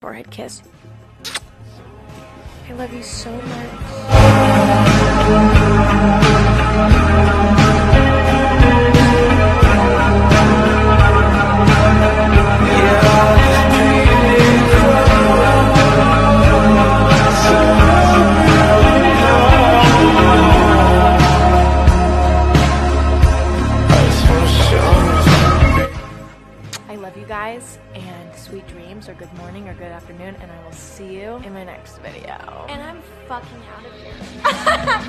Forehead kiss. I love you so much. Love you guys and sweet dreams or good morning or good afternoon and I will see you in my next video. And I'm fucking out of here.